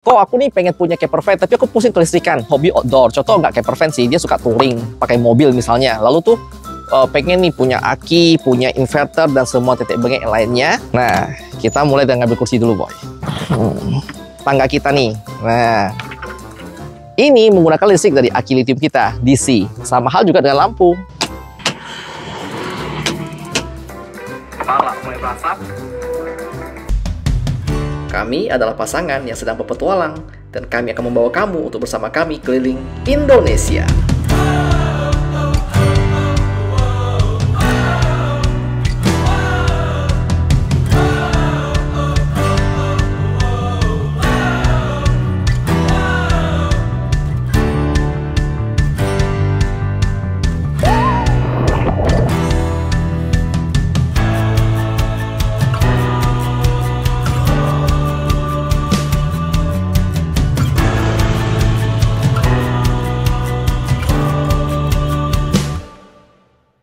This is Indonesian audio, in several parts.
kok aku nih pengen punya camper van tapi aku pusing kelistrikan. Hobi outdoor contoh nggak camper van sih? Dia suka touring pakai mobil misalnya. Lalu tuh uh, pengen nih punya aki punya inverter dan semua titik bengek lainnya. Nah kita mulai dengan ngambil kursi dulu boy. Hmm. tangga kita nih. Nah ini menggunakan listrik dari aki lithium kita DC sama hal juga dengan lampu. Kepala mulai berasap kami adalah pasangan yang sedang berpetualang dan kami akan membawa kamu untuk bersama kami keliling Indonesia.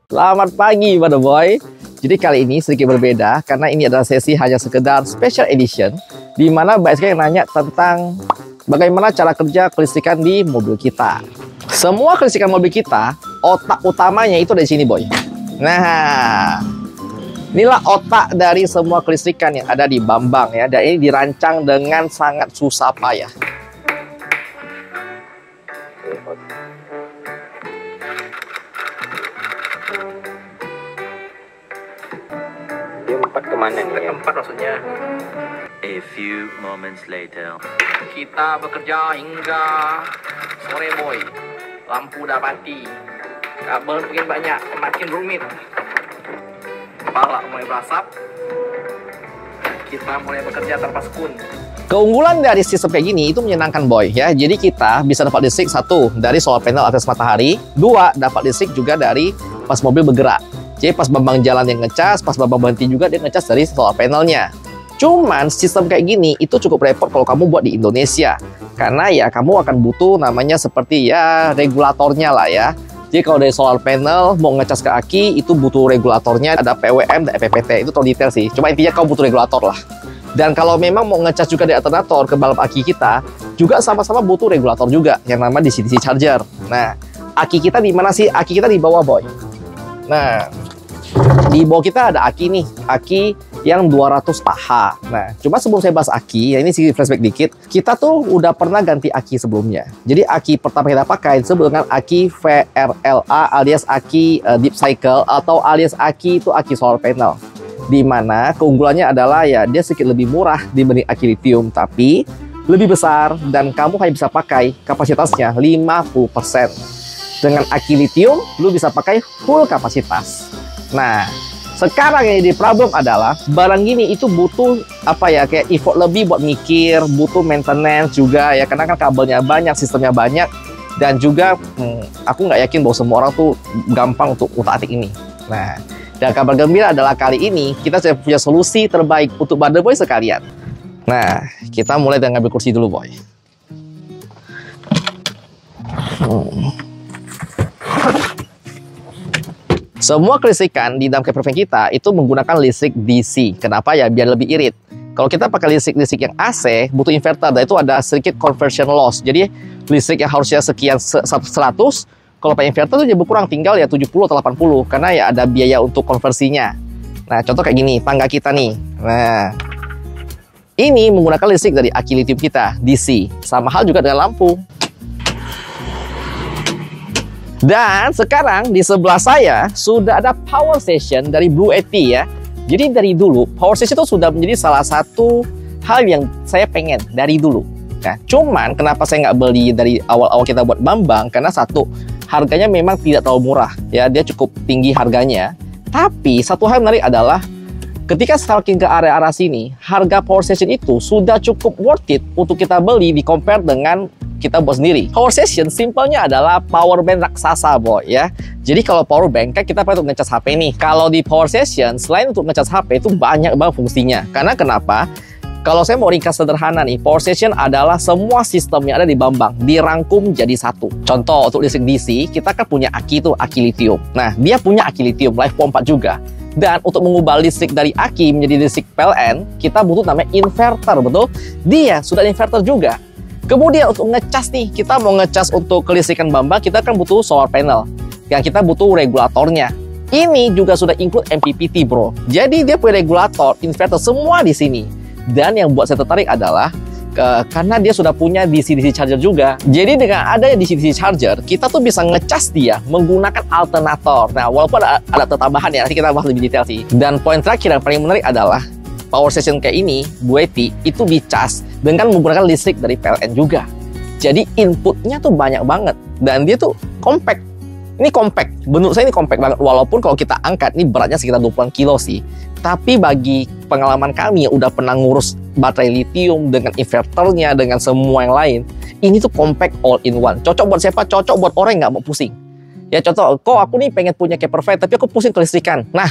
Selamat pagi pada boy. Jadi kali ini sedikit berbeda karena ini adalah sesi hanya sekedar special edition di mana sekali yang nanya tentang bagaimana cara kerja kelistrikan di mobil kita. Semua kelistrikan mobil kita, otak utamanya itu dari sini boy. Nah, inilah otak dari semua kelistrikan yang ada di Bambang ya. Dan ini dirancang dengan sangat susah payah. Tempat ke mana nih? Ya? Tempat maksudnya. A few moments later. Kita bekerja hingga sore boy. Lampu dah mati. Kabel makin banyak, makin rumit. Kepala mulai berasap. Kita mulai bekerja tanpa sekun. Keunggulan dari sistem kayak gini itu menyenangkan boy ya. Jadi kita bisa dapat listrik satu dari solar panel atas matahari, dua dapat listrik juga dari pas mobil bergerak. Jadi pas Bambang jalan yang ngecas, pas Bambang berhenti juga dia ngecas dari solar panelnya. Cuman sistem kayak gini itu cukup repot kalau kamu buat di Indonesia. Karena ya kamu akan butuh namanya seperti ya regulatornya lah ya. Jadi kalau dari solar panel mau ngecas ke aki itu butuh regulatornya ada PWM dan EPPT itu terlalu detail sih. Cuma intinya kamu butuh regulator lah. Dan kalau memang mau ngecas juga di alternator ke balap aki kita juga sama-sama butuh regulator juga yang nama DC DC charger. Nah, aki kita di mana sih? Aki kita di bawah boy. Nah, di bawah kita ada aki nih, aki yang 200 paha. Nah, cuma sebelum saya bahas aki, ya ini sih flashback dikit. Kita tuh udah pernah ganti aki sebelumnya. Jadi aki pertama kita pakai disebut dengan aki VRLA alias aki uh, deep cycle atau alias aki itu aki solar panel. Di mana keunggulannya adalah ya dia sedikit lebih murah dibanding aki lithium, tapi lebih besar dan kamu hanya bisa pakai kapasitasnya 50%. Dengan aki lithium, lu bisa pakai full kapasitas. Nah, sekarang yang jadi problem adalah barang gini itu butuh apa ya kayak effort lebih buat mikir, butuh maintenance juga ya karena kan kabelnya banyak, sistemnya banyak dan juga hmm, aku nggak yakin bahwa semua orang tuh gampang untuk utak-atik ini. Nah, dan kabar gembira adalah kali ini kita sudah punya solusi terbaik untuk Bader Boy sekalian. Nah, kita mulai dengan ngambil kursi dulu, Boy. Hmm. Semua kelistrikan di dalam camper van kita itu menggunakan listrik DC. Kenapa ya? Biar lebih irit. Kalau kita pakai listrik-listrik yang AC, butuh inverter, dan itu ada sedikit conversion loss. Jadi listrik yang harusnya sekian 100, kalau pakai inverter itu jadi berkurang, tinggal ya 70 atau 80. Karena ya ada biaya untuk konversinya. Nah, contoh kayak gini, tangga kita nih. Nah, ini menggunakan listrik dari aki lithium kita, DC. Sama hal juga dengan lampu. Dan sekarang di sebelah saya sudah ada power station dari Blue Yeti ya. Jadi dari dulu power station itu sudah menjadi salah satu hal yang saya pengen dari dulu. Nah, cuman kenapa saya nggak beli dari awal-awal kita buat Bambang? Karena satu, harganya memang tidak terlalu murah ya, dia cukup tinggi harganya. Tapi satu hal menarik adalah ketika stalking ke area-area sini, harga power station itu sudah cukup worth it untuk kita beli di compare dengan kita buat sendiri. Power station simpelnya adalah power bank raksasa, boy ya. Jadi kalau power bank kan kita pakai untuk ngecas HP nih. Kalau di power station selain untuk ngecas HP itu banyak banget fungsinya. Karena kenapa? Kalau saya mau ringkas sederhana nih, power station adalah semua sistem yang ada di Bambang dirangkum jadi satu. Contoh untuk listrik DC, kita kan punya aki itu aki lithium. Nah, dia punya aki lithium, life 4 juga. Dan untuk mengubah listrik dari aki menjadi listrik PLN, kita butuh namanya inverter, betul? Dia sudah inverter juga. Kemudian untuk ngecas nih, kita mau ngecas untuk kelistrikan Bamba, kita kan butuh solar panel. Yang kita butuh regulatornya. Ini juga sudah include MPPT, bro. Jadi dia punya regulator, inverter semua di sini. Dan yang buat saya tertarik adalah ke, karena dia sudah punya DC-DC charger juga. Jadi dengan adanya DC-DC charger, kita tuh bisa ngecas dia menggunakan alternator. Nah, walaupun ada, ada tambahan ya, nanti kita bahas lebih detail sih. Dan poin terakhir yang paling menarik adalah power station kayak ini, Bueti, itu dicas dengan menggunakan listrik dari PLN juga. Jadi inputnya tuh banyak banget. Dan dia tuh compact. Ini compact. Menurut saya ini compact banget. Walaupun kalau kita angkat, ini beratnya sekitar 20 kilo sih. Tapi bagi pengalaman kami yang udah pernah ngurus baterai lithium dengan inverternya dengan semua yang lain ini tuh compact all in one cocok buat siapa cocok buat orang yang nggak mau pusing ya contoh kok aku nih pengen punya kayak perfect tapi aku pusing kelistrikan. Nah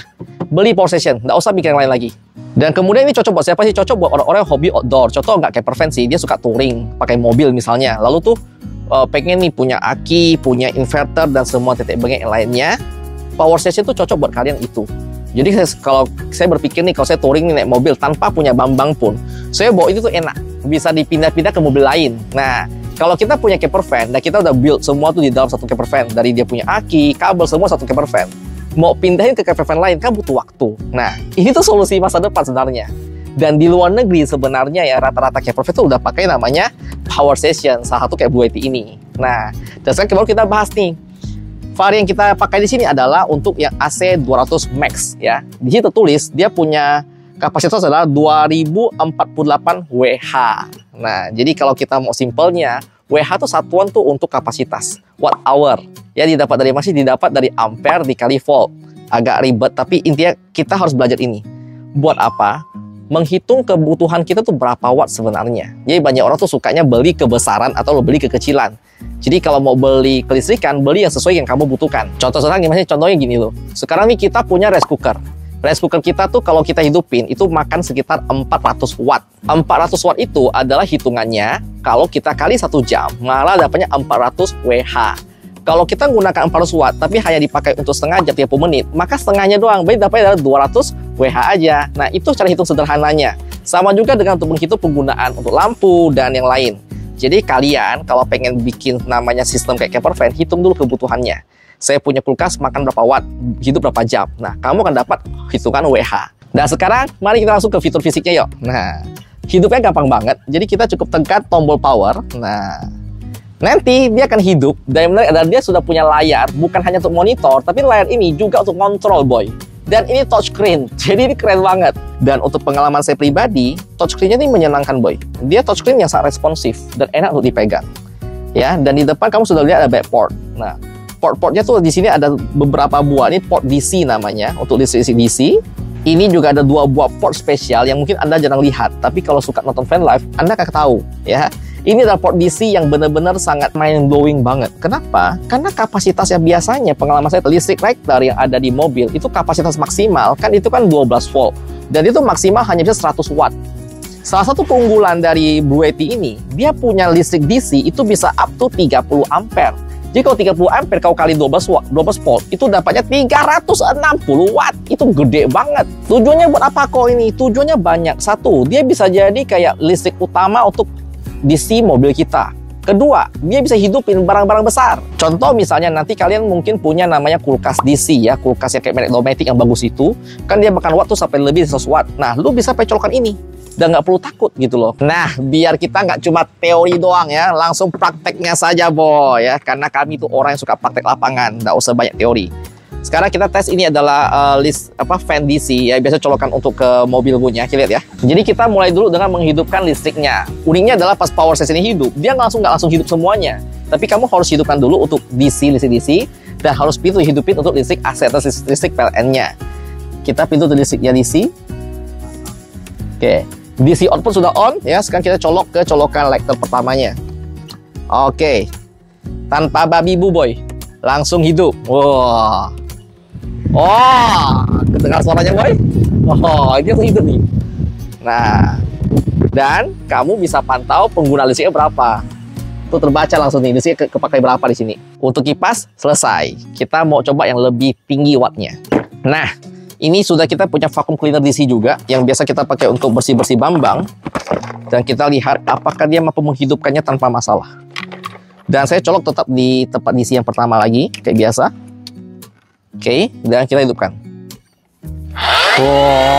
beli power station nggak usah bikin yang lain lagi. Dan kemudian ini cocok buat siapa sih? Cocok buat orang-orang yang hobi outdoor. Contoh nggak kayak perfect sih. Dia suka touring pakai mobil misalnya. Lalu tuh uh, pengen nih punya aki punya inverter dan semua titik bengek yang lainnya. Power station tuh cocok buat kalian itu. Jadi kalau saya berpikir nih kalau saya touring nih naik mobil tanpa punya bambang pun, saya bawa itu tuh enak, bisa dipindah-pindah ke mobil lain. Nah, kalau kita punya camper van dan kita udah build semua tuh di dalam satu camper van, dari dia punya aki, kabel semua satu camper van. Mau pindahin ke camper van lain kan butuh waktu. Nah, ini tuh solusi masa depan sebenarnya. Dan di luar negeri sebenarnya ya rata-rata camper van itu udah pakai namanya power station, salah satu kayak Bueti ini. Nah, dan sekarang baru kita bahas nih, Varian kita pakai di sini adalah untuk yang AC 200 Max ya. Di sini tertulis dia punya kapasitas adalah 2048 WH. Nah, jadi kalau kita mau simpelnya, WH itu satuan tuh untuk kapasitas watt hour. Ya didapat dari masih didapat dari ampere dikali volt. Agak ribet tapi intinya kita harus belajar ini. Buat apa? Menghitung kebutuhan kita tuh berapa watt sebenarnya. Jadi banyak orang tuh sukanya beli kebesaran atau beli kekecilan. Jadi kalau mau beli kelistrikan, beli yang sesuai yang kamu butuhkan. Contoh sekarang gimana? Contohnya gini loh. Sekarang nih kita punya rice cooker. Rice cooker kita tuh kalau kita hidupin itu makan sekitar 400 watt. 400 watt itu adalah hitungannya kalau kita kali satu jam malah dapatnya 400 WH. Kalau kita menggunakan 400 watt tapi hanya dipakai untuk setengah jam 30 menit, maka setengahnya doang, berarti dapatnya adalah 200 WH aja. Nah itu cara hitung sederhananya. Sama juga dengan untuk menghitung penggunaan untuk lampu dan yang lain. Jadi kalian kalau pengen bikin namanya sistem kayak camper van, hitung dulu kebutuhannya. Saya punya kulkas makan berapa watt, hidup berapa jam. Nah, kamu akan dapat hitungan WH. Nah, sekarang mari kita langsung ke fitur fisiknya yuk. Nah, hidupnya gampang banget. Jadi kita cukup tekan tombol power. Nah, nanti dia akan hidup dan dia sudah punya layar bukan hanya untuk monitor, tapi layar ini juga untuk kontrol boy. Dan ini touchscreen, jadi ini keren banget. Dan untuk pengalaman saya pribadi, touchscreennya ini menyenangkan boy. Dia touchscreen yang sangat responsif dan enak untuk dipegang. Ya, dan di depan kamu sudah lihat ada backport. Nah, port-portnya tuh di sini ada beberapa buah. Ini port DC namanya untuk listrik DC. Ini juga ada dua buah port spesial yang mungkin Anda jarang lihat, tapi kalau suka nonton fan live, Anda akan tahu, ya. Ini adalah port DC yang benar-benar sangat mind blowing banget. Kenapa? Karena kapasitas yang biasanya pengalaman saya listrik rector yang ada di mobil itu kapasitas maksimal kan itu kan 12 volt dan itu maksimal hanya bisa 100 watt. Salah satu keunggulan dari Bueti ini, dia punya listrik DC itu bisa up to 30 ampere. Jadi kalau 30 ampere kau kali 12 watt, 12 volt, itu dapatnya 360 watt. Itu gede banget. Tujuannya buat apa kok ini? Tujuannya banyak. Satu, dia bisa jadi kayak listrik utama untuk DC mobil kita. Kedua, dia bisa hidupin barang-barang besar. Contoh misalnya nanti kalian mungkin punya namanya kulkas DC ya, kulkas yang kayak merek Dometic yang bagus itu, kan dia makan watt tuh sampai lebih 100 watt. Nah, lu bisa pecolkan ini dan nggak perlu takut gitu loh. Nah, biar kita nggak cuma teori doang ya, langsung prakteknya saja boy ya, karena kami tuh orang yang suka praktek lapangan, nggak usah banyak teori. Sekarang kita tes ini adalah uh, list apa fan DC ya biasa colokan untuk ke mobil punya. Kita lihat ya. Jadi kita mulai dulu dengan menghidupkan listriknya. Uniknya adalah pas power station ini hidup, dia langsung nggak langsung hidup semuanya. Tapi kamu harus hidupkan dulu untuk DC listrik DC dan harus pintu hidupin untuk listrik AC atau listrik PLN-nya. Kita pintu listriknya DC. Oke, DC output sudah on ya. Sekarang kita colok ke colokan lektor pertamanya. Oke. Tanpa babi bu boy. Langsung hidup. Wah. Wow. Oh, kedengar suaranya boy? Oh, ini aku hidup nih. Nah, dan kamu bisa pantau pengguna listriknya berapa. Itu terbaca langsung nih, listrik kepakai berapa di sini. Untuk kipas, selesai. Kita mau coba yang lebih tinggi wattnya. Nah, Ini sudah kita punya vacuum cleaner DC juga yang biasa kita pakai untuk bersih-bersih bambang. Dan kita lihat apakah dia mampu menghidupkannya tanpa masalah. Dan saya colok tetap di tempat DC yang pertama lagi, kayak biasa. Oke, dan kita hidupkan. Wow.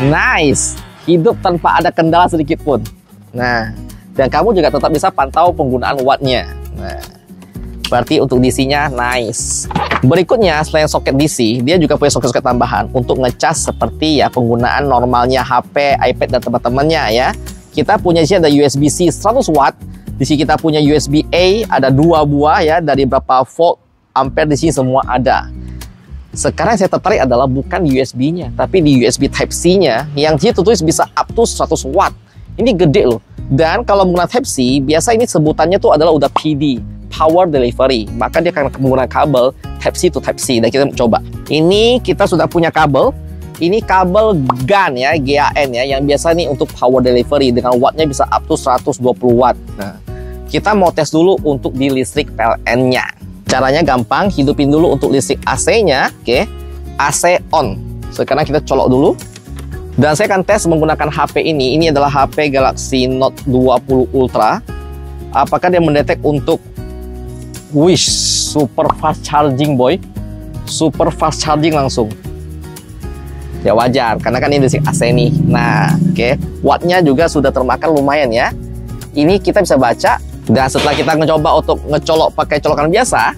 Nice, hidup tanpa ada kendala sedikit pun. Nah, dan kamu juga tetap bisa pantau penggunaan wattnya. Nah, berarti untuk DC-nya nice. Berikutnya, selain soket DC, dia juga punya soket-soket tambahan untuk ngecas seperti ya penggunaan normalnya HP, iPad, dan teman-temannya ya. Kita punya sini ada USB-C 100 watt, di sini kita punya USB-A ada dua buah ya dari berapa volt ampere di sini semua ada. Sekarang saya tertarik adalah bukan USB-nya, tapi di USB Type-C-nya yang dia tertulis bisa up to 100 watt. Ini gede loh. Dan kalau menggunakan Type-C, biasa ini sebutannya tuh adalah udah PD, Power Delivery. Maka dia akan menggunakan kabel Type-C to Type-C. Dan kita coba. Ini kita sudah punya kabel. Ini kabel GAN ya, GAN ya, yang biasa nih untuk power delivery dengan wattnya bisa up to 120 watt. Nah, kita mau tes dulu untuk di listrik PLN-nya. Caranya gampang, hidupin dulu untuk listrik AC-nya, oke. AC on. Sekarang kita colok dulu. Dan saya akan tes menggunakan HP ini. Ini adalah HP Galaxy Note 20 Ultra. Apakah dia mendetek untuk Wish super fast charging boy? Super fast charging langsung. Ya wajar, karena kan ini listrik AC nih. Nah, oke. Okay. Wattnya juga sudah termakan lumayan ya. Ini kita bisa baca. Dan setelah kita mencoba untuk ngecolok pakai colokan biasa,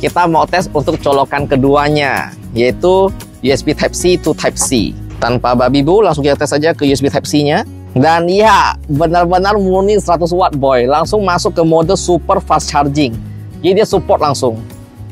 kita mau tes untuk colokan keduanya, yaitu USB Type-C to Type-C. Tanpa babi bu, langsung kita tes saja ke USB Type-C-nya. Dan ya, benar-benar murni 100 watt boy. Langsung masuk ke mode super fast charging. Jadi dia support langsung.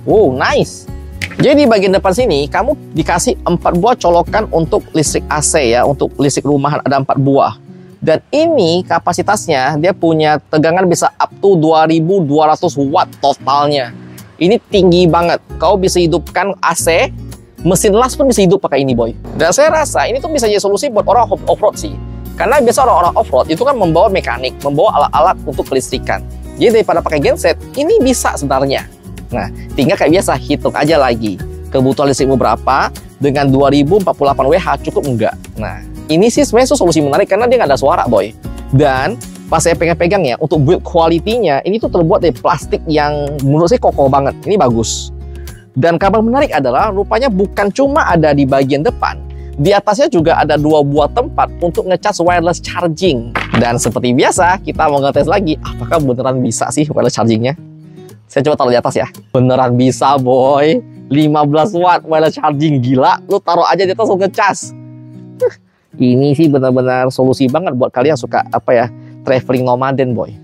Wow, nice. Jadi di bagian depan sini, kamu dikasih 4 buah colokan untuk listrik AC ya, untuk listrik rumahan ada 4 buah. Dan ini kapasitasnya, dia punya tegangan bisa up to 2200 watt totalnya. Ini tinggi banget. Kau bisa hidupkan AC, mesin las pun bisa hidup pakai ini boy. Dan saya rasa ini tuh bisa jadi solusi buat orang off-road sih. Karena biasa orang-orang off-road itu kan membawa mekanik, membawa alat-alat untuk kelistrikan. Jadi daripada pakai genset, ini bisa sebenarnya. Nah, tinggal kayak biasa, hitung aja lagi. Kebutuhan listrikmu berapa, dengan 2048 WH cukup enggak? Nah, ini sih sebenarnya solusi menarik karena dia nggak ada suara boy. Dan pas saya pegang-pegang ya, untuk build quality-nya, ini tuh terbuat dari plastik yang menurut saya kokoh banget. Ini bagus. Dan kabar menarik adalah rupanya bukan cuma ada di bagian depan, di atasnya juga ada dua buah tempat untuk ngecas wireless charging. Dan seperti biasa, kita mau ngetes lagi, apakah beneran bisa sih wireless chargingnya? Saya coba taruh di atas ya. Beneran bisa boy. 15 watt wireless charging. Gila, lu taruh aja di atas langsung ngecas. Ini sih benar-benar solusi banget buat kalian suka apa ya, traveling nomaden boy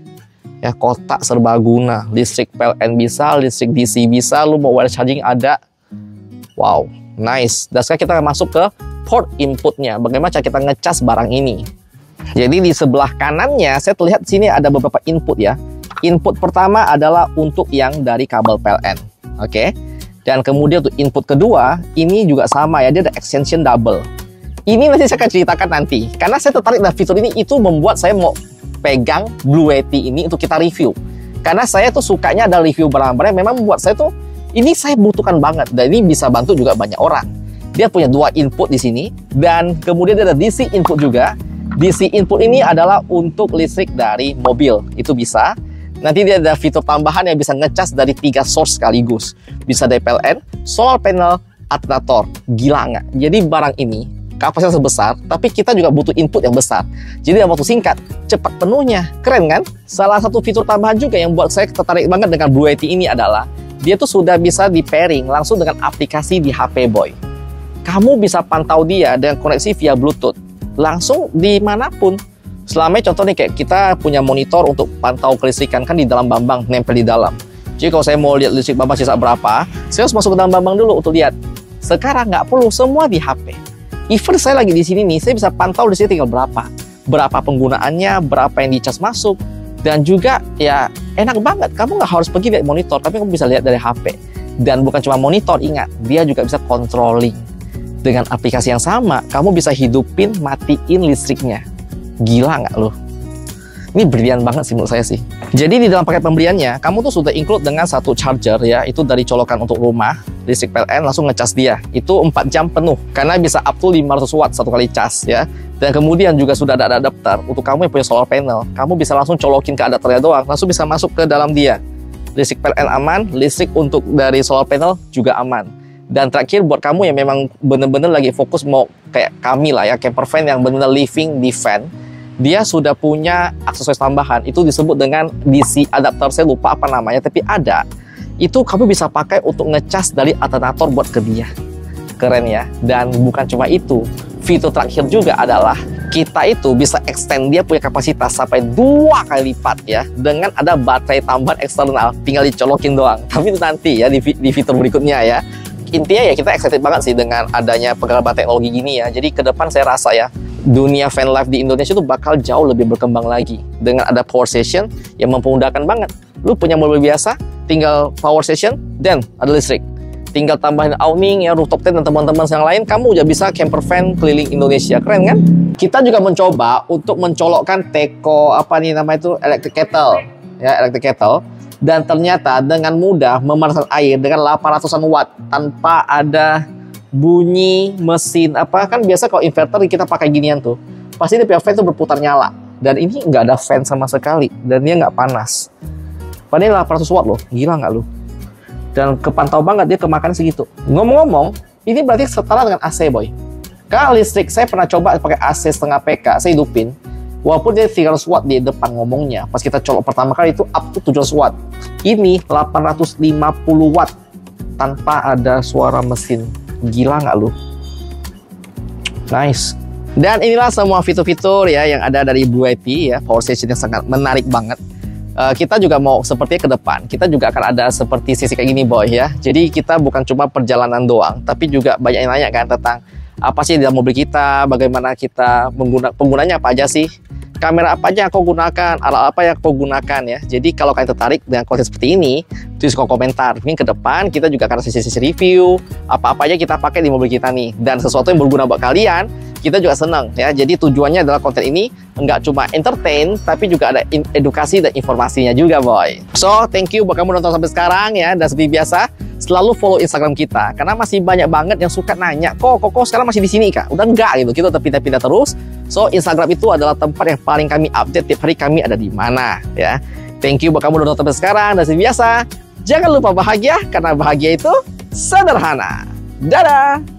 ya kotak serbaguna listrik PLN bisa listrik DC bisa lu mau wireless charging ada. Wow nice. Dan sekarang kita akan masuk ke port inputnya. Bagaimana cara kita ngecas barang ini? Jadi di sebelah kanannya saya terlihat sini ada beberapa input ya. Input pertama adalah untuk yang dari kabel PLN oke? Okay? dan kemudian untuk input kedua ini juga sama ya dia ada extension double. Ini nanti saya akan ceritakan nanti. Karena saya tertarik dengan fitur ini itu membuat saya mau pegang Blue Yeti ini untuk kita review. Karena saya tuh sukanya ada review barang-barang memang membuat saya tuh ini saya butuhkan banget dan ini bisa bantu juga banyak orang. Dia punya dua input di sini dan kemudian ada DC input juga. DC input ini adalah untuk listrik dari mobil. Itu bisa. Nanti dia ada fitur tambahan yang bisa ngecas dari tiga source sekaligus. Bisa dari PLN, solar panel, alternator. Gila nggak? Jadi barang ini kapasitas besar, tapi kita juga butuh input yang besar. Jadi dalam waktu singkat, cepat penuhnya. Keren kan? Salah satu fitur tambahan juga yang buat saya tertarik banget dengan Blue Yeti ini adalah dia tuh sudah bisa di pairing langsung dengan aplikasi di HP Boy. Kamu bisa pantau dia dengan koneksi via Bluetooth langsung di mana pun. Selama contoh nih kayak kita punya monitor untuk pantau kelistrikan kan di dalam Bambang nempel di dalam. Jadi kalau saya mau lihat listrik Bambang sisa berapa, saya harus masuk ke dalam Bambang dulu untuk lihat. Sekarang nggak perlu semua di HP. Even saya lagi di sini nih, saya bisa pantau di sini tinggal berapa berapa penggunaannya, berapa yang dicas masuk, dan juga ya enak banget. Kamu nggak harus pergi lihat monitor, tapi kamu bisa lihat dari HP. Dan bukan cuma monitor, ingat, dia juga bisa controlling. Dengan aplikasi yang sama, kamu bisa hidupin, matiin listriknya. Gila nggak loh? Ini brilian banget sih menurut saya sih. Jadi di dalam paket pembeliannya, kamu tuh sudah include dengan satu charger ya, itu dari colokan untuk rumah, listrik PLN langsung ngecas dia. Itu 4 jam penuh, karena bisa up to 500 watt satu kali cas ya. Dan kemudian juga sudah ada adapter untuk kamu yang punya solar panel. Kamu bisa langsung colokin ke adapternya doang, langsung bisa masuk ke dalam dia. Listrik PLN aman, listrik untuk dari solar panel juga aman. Dan terakhir buat kamu yang memang bener-bener lagi fokus mau kayak kami lah ya, camper van yang bener-bener living di van, dia sudah punya aksesoris tambahan itu disebut dengan DC adapter saya lupa apa namanya tapi ada itu kamu bisa pakai untuk ngecas dari alternator buat ke dia. Keren ya. Dan bukan cuma itu fitur terakhir juga adalah kita itu bisa extend dia punya kapasitas sampai dua kali lipat ya dengan ada baterai tambahan eksternal. Tinggal dicolokin doang. Tapi itu nanti ya di, di fitur berikutnya ya. Intinya ya kita excited banget sih dengan adanya pengembangan teknologi gini ya. Jadi ke depan saya rasa ya dunia fan life di Indonesia itu bakal jauh lebih berkembang lagi dengan ada power station yang memudahkan banget. Lu punya mobil biasa, tinggal power station, dan ada listrik. Tinggal tambahin awning, ya rooftop tent dan teman-teman yang lain, kamu udah bisa camper van keliling Indonesia. Keren kan? Kita juga mencoba untuk mencolokkan teko apa nih nama itu electric kettle, ya electric kettle. Dan ternyata dengan mudah memanaskan air dengan 800an watt tanpa ada bunyi mesin apa kan biasa kalau inverter kita pakai ginian tuh pasti dia punya fan tuh berputar nyala dan ini nggak ada fan sama sekali dan dia nggak panas padahal 800 watt loh. Gila nggak lu? Dan kepantau banget dia kemakan segitu. Ngomong-ngomong ini berarti setara dengan AC boy. Kalau listrik saya pernah coba pakai AC setengah PK saya hidupin. Walaupun dia 300 watt di depan ngomongnya. Pas kita colok pertama kali itu up to 700 watt ini 850 watt tanpa ada suara mesin. Gila nggak lu? Nice. Dan inilah semua fitur-fitur ya yang ada dari Blue IP ya, power station yang sangat menarik banget. Uh, kita juga mau seperti ke depan, kita juga akan ada seperti sisi kayak gini boy ya. Jadi kita bukan cuma perjalanan doang, tapi juga banyak yang nanya kan tentang apa sih dalam mobil kita, bagaimana kita mengguna penggunanya apa aja sih kamera apa aja yang kau gunakan, alat apa yang kau gunakan ya. Jadi kalau kalian tertarik dengan konten seperti ini, tulis komentar. Mungkin ke depan kita juga akan sisi-sisi review, apa-apa aja kita pakai di mobil kita nih. Dan sesuatu yang berguna buat kalian, kita juga senang ya. Jadi tujuannya adalah konten ini nggak cuma entertain, tapi juga ada edukasi dan informasinya juga boy. So, thank you buat kamu nonton sampai sekarang ya. Dan seperti biasa, selalu follow Instagram kita. Karena masih banyak banget yang suka nanya kok kok, kok sekarang masih di sini kak? Udah enggak gitu. Kita tetap pindah-pindah terus. So Instagram itu adalah tempat yang paling kami update tiap hari kami ada di mana ya. Thank you buat kamu nonton sekarang. Dan seperti biasa jangan lupa bahagia karena bahagia itu sederhana. Dadah